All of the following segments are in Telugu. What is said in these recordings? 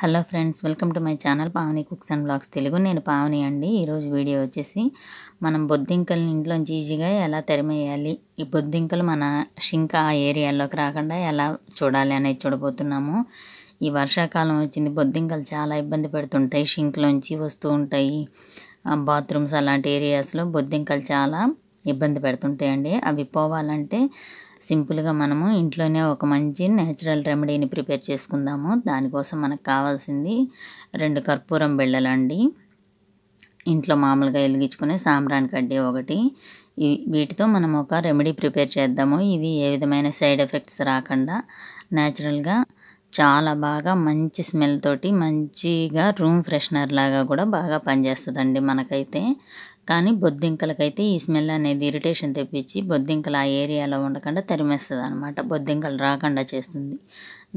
Hello friends welcome to my channel Pavani cooks and blogs Telugu. నేను పావని అండి. ఈరోజు వీడియో వచ్చేసి మనం బొద్దింకల్ని ఇంట్లోంచి ఈజీగా ఎలా తెరమేయాలి ఈ బొద్దింకలు మన షింక్ ఆ ఏరియాలోకి రాకుండా ఎలా చూడాలి అనేది చూడబోతున్నాము. ఈ వర్షాకాలం వచ్చింది బొద్దింకలు చాలా ఇబ్బంది పెడుతుంటాయి షింక్లోంచి వస్తూ ఉంటాయి. బాత్రూమ్స్ అలాంటి ఏరియాస్లో బొద్దింకలు చాలా ఇబ్బంది పెడుతుంటాయండి అవి పోవాలంటే సింపుల్గా మనము ఇంట్లోనే ఒక మంచి నేచురల్ రెమెడీని ప్రిపేర్ చేసుకుందాము. దానికోసం మనకు కావాల్సింది రెండు కర్పూరం బిళ్ళలండి. ఇంట్లో మామూలుగా వెలిగించుకునే సాంబ్రాన్ కడ్డీ ఒకటి. వీటితో మనం ఒక రెమెడీ ప్రిపేర్ చేద్దాము. ఇది ఏ విధమైన సైడ్ ఎఫెక్ట్స్ రాకుండా న్యాచురల్గా చాలా బాగా మంచి స్మెల్ తోటి మంచిగా రూమ్ ఫ్రెషనర్ లాగా కూడా బాగా పనిచేస్తుందండి మనకైతే. కానీ బొద్దింకలకైతే ఈ స్మెల్ అనేది ఇరిటేషన్ తెప్పించి బొద్దింకలు ఆ ఏరియాలో ఉండకుండా తరిమేస్తుంది అనమాట బొద్దింకలు రాకుండా చేస్తుంది.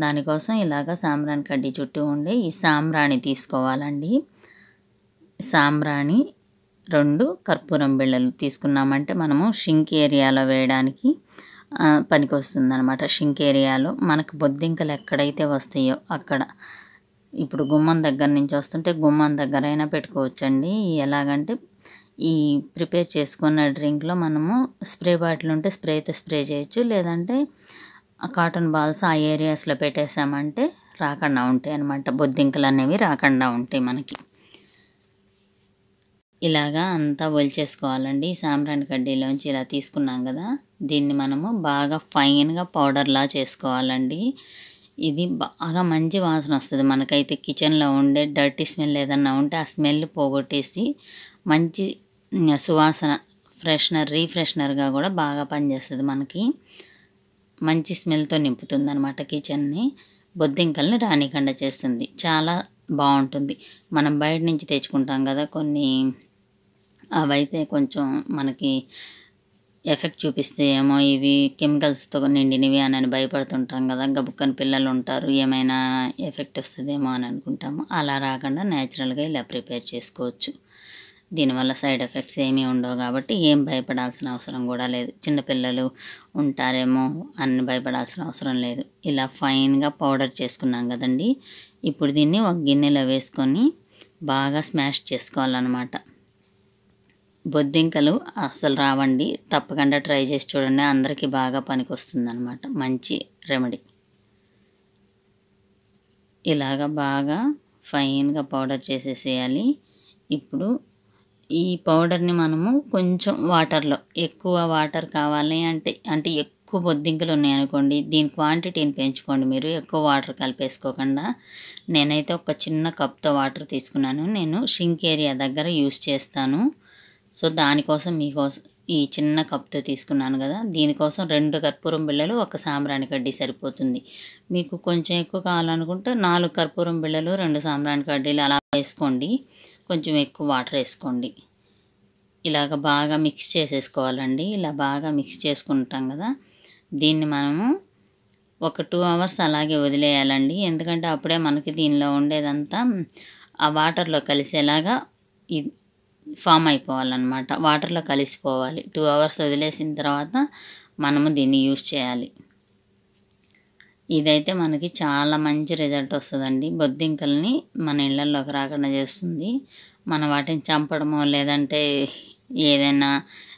దానికోసం ఇలాగ సాంబ్రాణి కడ్డీ చుట్టూ ఉండే ఈ సాంబ్రాణి తీసుకోవాలండి. సాంబ్రాణి రెండు కర్పూరం బిళ్ళలు తీసుకున్నామంటే మనము షింక్ ఏరియాలో వేయడానికి పనికి వస్తుంది అనమాట షింక్ ఏరియాలో మనకు బొద్దింకలు ఎక్కడైతే వస్తాయో అక్కడ. ఇప్పుడు గుమ్మం దగ్గర నుంచి వస్తుంటే గుమ్మం దగ్గర అయినా పెట్టుకోవచ్చండి. ఎలాగంటే ఈ ప్రిపేర్ చేసుకున్న డ్రింక్లో మనము స్ప్రే బాటిల్ ఉంటే స్ప్రేతో స్ప్రే చేయొచ్చు. లేదంటే కాటన్ బాల్స్ ఆ ఏరియాస్లో పెట్టేసామంటే రాకుండా ఉంటాయి అన్నమాట. బొద్దింకలు అనేవి రాకుండా ఉంటాయి మనకి. ఇలాగా అంతా ఒలిచేసుకోవాలండి. సాంబ్రాణి కడ్డీలోంచి ఇలా తీసుకున్నాం కదా దీన్ని మనము బాగా ఫైన్గా పౌడర్లా చేసుకోవాలండి. ఇది బాగా మంచి వాసన వస్తుంది. మనకైతే కిచెన్లో ఉండే డర్టీ స్మెల్ ఏదన్నా ఉంటే ఆ స్మెల్ పోగొట్టేసి మంచి సువాసన ఫ్రెషనర్ రీఫ్రెషనర్గా కూడా బాగా పనిచేస్తుంది మనకి. మంచి స్మెల్తో నింపుతుంది అనమాట కిచెన్ని. బొద్దింకల్ని రాణికండ చేస్తుంది. చాలా బాగుంటుంది. మనం బయట నుంచి తెచ్చుకుంటాం కదా కొన్ని అవైతే కొంచెం మనకి ఎఫెక్ట్ చూపిస్తాయేమో ఇవి కెమికల్స్తో నిండినవి అని భయపడుతుంటాం కదా. గబుక్కని పిల్లలు ఉంటారు ఏమైనా ఎఫెక్ట్ వస్తుందేమో అని అనుకుంటాము. అలా రాకుండా న్యాచురల్గా ఇలా ప్రిపేర్ చేసుకోవచ్చు. దీనివల్ల సైడ్ ఎఫెక్ట్స్ ఏమీ ఉండవు కాబట్టి ఏం భయపడాల్సిన అవసరం కూడా లేదు. చిన్నపిల్లలు ఉంటారేమో అని భయపడాల్సిన అవసరం లేదు. ఇలా ఫైన్గా పౌడర్ చేసుకున్నాం కదండి. ఇప్పుడు దీన్ని ఒక గిన్నెలో వేసుకొని బాగా స్మాష్ చేసుకోవాలన్నమాట. బొద్దింకలు అస్సలు రావండి. తప్పకుండా ట్రై చేసి చూడండి. అందరికీ బాగా పనికి వస్తుందన్నమాట మంచి రెమెడీ. ఇలాగ బాగా ఫైన్గా పౌడర్ చేసేసేయాలి. ఇప్పుడు ఈ పౌడర్ని మనము కొంచెం వాటర్లో ఎక్కువ వాటర్ కావాలి అంటే అంటే ఎక్కువ బొద్దింకలు ఉన్నాయనుకోండి దీని క్వాంటిటీని పెంచుకోండి మీరు ఎక్కువ వాటర్ కలిపేసుకోకుండా. నేనైతే ఒక చిన్న కప్తో వాటర్ తీసుకున్నాను నేను షింక్ ఏరియా దగ్గర యూస్ చేస్తాను. సో దానికోసం మీకోసం ఈ చిన్న కప్తో తీసుకున్నాను కదా దీనికోసం రెండు కర్పూరం బిళ్ళలు ఒక సాంబ్రాణి కడ్డీ సరిపోతుంది. మీకు కొంచెం ఎక్కువ కావాలనుకుంటే నాలుగు కర్పూరం బిళ్ళలు రెండు సాంబ్రాణి కడ్డీలు అలా వేసుకోండి. కొంచెం ఎక్కువ వాటర్ వేసుకోండి. ఇలాగ బాగా మిక్స్ చేసేసుకోవాలండి. ఇలా బాగా మిక్స్ చేసుకుంటాం కదా. దీన్ని మనము ఒక టూ అవర్స్ అలాగే వదిలేయాలండి. ఎందుకంటే అప్పుడే మనకి దీనిలో ఉండేదంతా ఆ వాటర్లో కలిసేలాగా ఇది ఫామ్ అయిపోవాలన్నమాట. వాటర్లో కలిసిపోవాలి. టూ అవర్స్ వదిలేసిన తర్వాత మనము దీన్ని యూజ్ చేయాలి. ఇదైతే మనకి చాలా మంచి రిజల్ట్ వస్తుందండి. బొద్దింకల్ని మన ఇళ్ళల్లోకి రాకుండా చేస్తుంది. మనం వాటిని చంపడమో లేదంటే ఏదైనా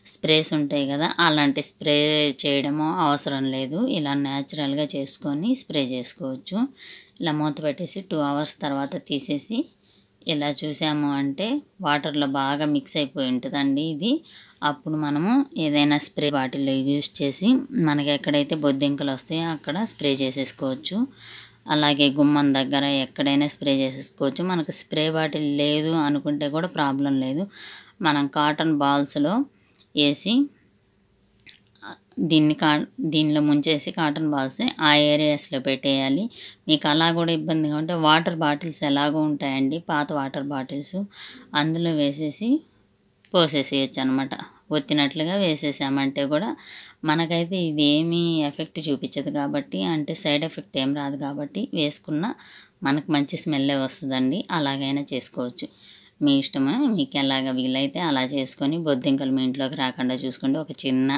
స్ప్రేస్ ఉంటాయి కదా అలాంటి స్ప్రే చేయడమో అవసరం లేదు. ఇలా న్యాచురల్గా చేసుకొని స్ప్రే చేసుకోవచ్చు. ఇలా మూత పెట్టేసి టూ అవర్స్ తర్వాత తీసేసి ఇలా చూసాము అంటే వాటర్లో బాగా మిక్స్ అయిపోయి ఉంటుందండి ఇది. అప్పుడు మనము ఏదైనా స్ప్రే బాటిల్లో యూజ్ చేసి మనకి ఎక్కడైతే బొద్దింకలు వస్తాయో అక్కడ స్ప్రే చేసేసుకోవచ్చు. అలాగే గుమ్మం దగ్గర ఎక్కడైనా స్ప్రే చేసేసుకోవచ్చు. మనకు స్ప్రే బాటిల్ లేదు అనుకుంటే కూడా ప్రాబ్లం లేదు. మనం కాటన్ బాల్స్లో వేసి దీన్ని కా దీనిలో ముంచేసి కాటన్ బాల్స్ ఆ ఏరియాస్లో పెట్టేయాలి. మీకు అలా కూడా ఇబ్బందిగా ఉంటే వాటర్ బాటిల్స్ ఎలాగో ఉంటాయండి పాత వాటర్ బాటిల్స్. అందులో వేసేసి పోసేసేయచ్చు అనమాట ఒత్తినట్లుగా వేసేసామంటే కూడా మనకైతే ఇదేమీ ఎఫెక్ట్ చూపించదు కాబట్టి అంటే సైడ్ ఎఫెక్ట్ ఏం రాదు కాబట్టి వేసుకున్న మనకు మంచి స్మెల్లే వస్తుందండి. అలాగైనా చేసుకోవచ్చు. మీ ఇష్టమే? మీకు ఎలాగ వీలైతే అలా చేసుకొని బొద్దింకలు మీ ఇంట్లోకి రాకుండా చూసుకోండి ఒక చిన్న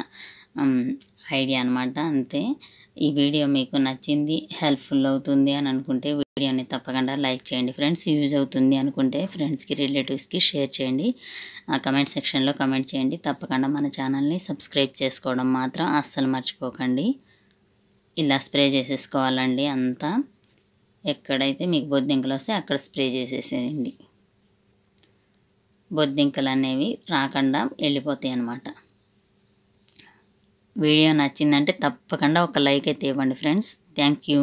ఐడియా అనమాట అంతే. ఈ వీడియో మీకు నచ్చింది హెల్ప్ఫుల్ అవుతుంది అని అనుకుంటే వీడియోని తప్పకుండా లైక్ చేయండి. ఫ్రెండ్స్ యూజ్ అవుతుంది అనుకుంటే ఫ్రెండ్స్కి రిలేటివ్స్కి షేర్ చేయండి. ఆ కమెంట్ సెక్షన్లో కమెంట్ చేయండి. తప్పకుండా మన ఛానల్ని సబ్స్క్రైబ్ చేసుకోవడం మాత్రం అస్సలు మర్చిపోకండి. ఇలా స్ప్రే చేసేసుకోవాలండి అంతా. ఎక్కడైతే మీకు బొద్దింకలు వస్తే అక్కడ స్ప్రే చేసేసేయండి. బొద్దింకలు అనేవి రాకుండా వెళ్ళిపోతాయి అన్నమాట వీడియో నచ్చిందంటే తప్పకుండా ఒక లైక్ అయితే ఇవ్వండి ఫ్రెండ్స్. Thank you.